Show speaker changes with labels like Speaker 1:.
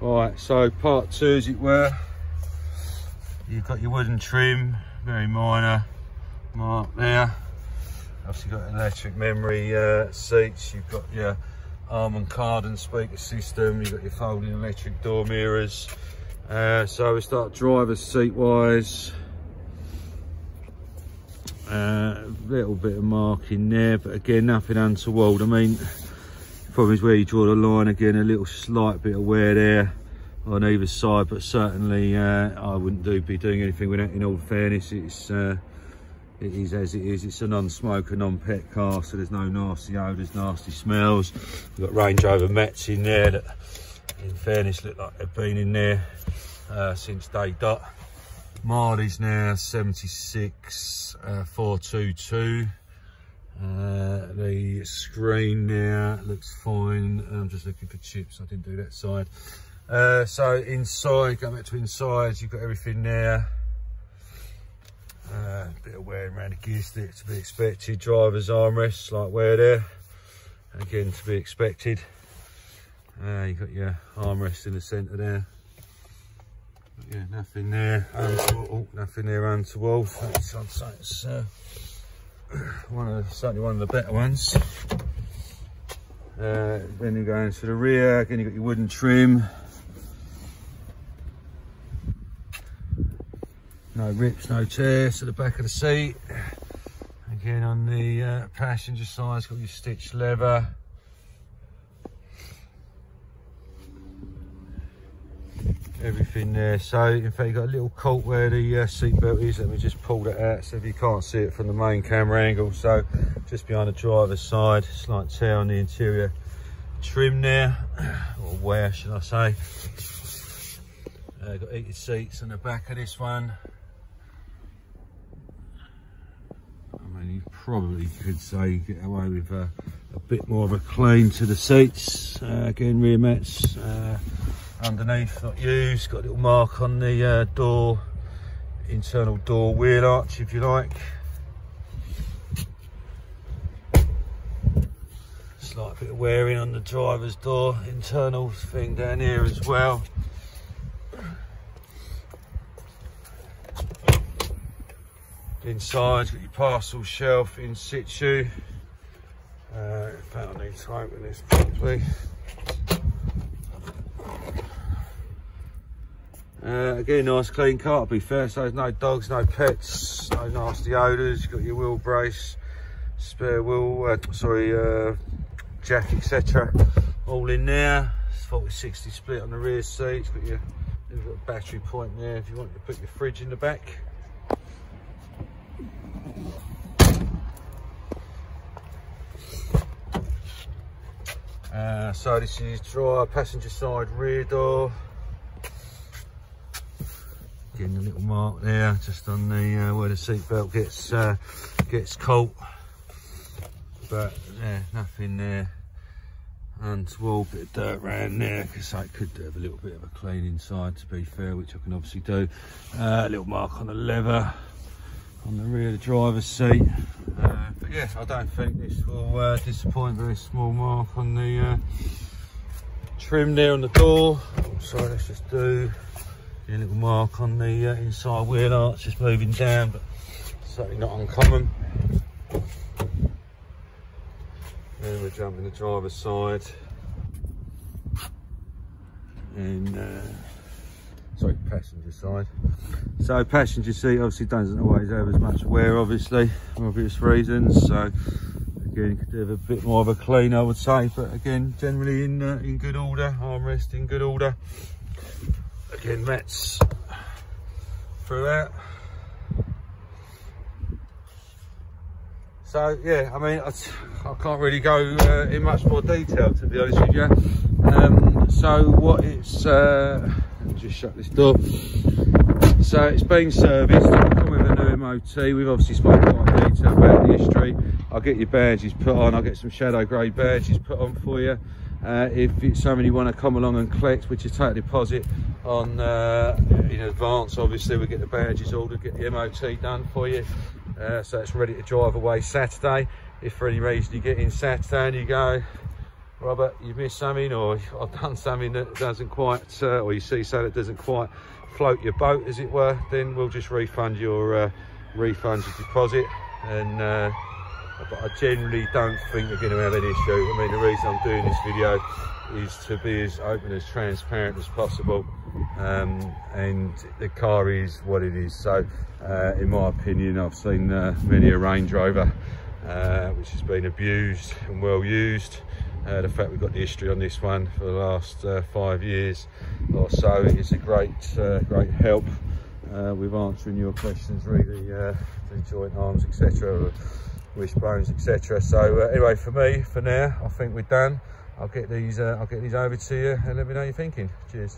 Speaker 1: Right, so part two as it were. You've got your wooden trim, very minor mark there. Obviously got electric memory uh, seats, you've got your Harman Kardon speaker system, you've got your folding electric door mirrors. Uh, so we start driver's seat wise. A uh, little bit of marking there, but again, nothing untoward. I mean, problem is where you draw the line again, a little slight bit of wear there on either side, but certainly uh, I wouldn't do be doing anything with it. In all fairness, it's uh, it is as it is. It's a non-smoker, non-pet car, so there's no nasty odours, nasty smells. We've got Range Rover mats in there that, in fairness, look like they've been in there uh, since day dot. Marley's now 76 uh, 422. The screen now looks fine. I'm just looking for chips. I didn't do that side. Uh, so inside, going back to inside, you've got everything there. Uh, bit of wearing around the gear stick to be expected. Driver's armrests like where there. Again, to be expected. Uh, you've got your armrest in the centre there yeah, nothing there oh, nothing there untoward. That's, I'd uh, one of certainly one of the better ones. Uh, then you go into the rear, again you've got your wooden trim. No rips, no tears to the back of the seat. Again on the uh, passenger side, it's got your stitched leather. Everything there. So in fact you've got a little colt where the uh, seat belt is. Let me just pull that out. So if you can't see it from the main camera angle so just behind the driver's side slight tear on the interior trim there. Or wear should i say. Uh, got heated seats on the back of this one. I mean, you probably could say get away with uh, a bit more of a clean to the seats. Uh, again, rear mats, uh, underneath not used got a little mark on the uh, door internal door wheel arch if you like. Slight bit of wearing on the driver's door internal thing down here as well. Inside got your parcel shelf in situ. Uh, in fact I need to open this properly Uh, again, nice clean car to be fair, so there's no dogs, no pets, no nasty odours. You've got your wheel brace, spare wheel, uh, sorry, uh, jack, etc. All in there. It's 40-60 split on the rear seats. Got your you've got a battery point there if you want to put your fridge in the back. Uh, so this is driver passenger side rear door. Getting a little mark there, just on the uh, where the seatbelt gets uh, gets caught. But yeah, nothing there. And a bit of dirt around there because I could have a little bit of a clean inside to be fair, which I can obviously do. Uh, a little mark on the leather on the rear of the driver's seat. Uh, but yeah, I don't think this will uh, disappoint. Very small mark on the uh, trim there on the door. Sorry, let's just do a little mark on the uh, inside wheel arch just moving down, but certainly not uncommon. Then we're jumping the driver's side. And, uh, sorry, passenger side. So passenger seat obviously doesn't always have as much wear, obviously, for obvious reasons. So again, could have a bit more of a clean, I would say, but again, generally in uh, in good order, armrest in good order again mats throughout so yeah i mean i, I can't really go uh, in much more detail to be honest with you um, so what it's uh, just shut this door so it's been serviced with a new MOT. We've obviously spoken lot of detail about the history. I'll get your badges put on. I'll get some shadow grey badges put on for you. Uh, if it's something you want to come along and collect, which is take a deposit on uh, in advance, obviously we get the badges ordered, get the MOT done for you. Uh, so it's ready to drive away Saturday. If for any reason you get in Saturday and you go, Robert, you've missed something or I've done something that doesn't quite, uh, or you see something that doesn't quite float your boat, as it were, then we'll just refund your, uh, refund your deposit. And uh, but I generally don't think we're going to have any issue. I mean, the reason I'm doing this video is to be as open as transparent as possible um, and the car is what it is. So uh, in my opinion I've seen uh, many a Range Rover uh, which has been abused and well used. Uh, the fact we've got the history on this one for the last uh, five years or so is a great uh, great help Uh, with answering your questions really uh, the joint arms etc wishbones etc so uh, anyway for me for now I think we're done I'll get these uh, I'll get these over to you and let me know your thinking. Cheers.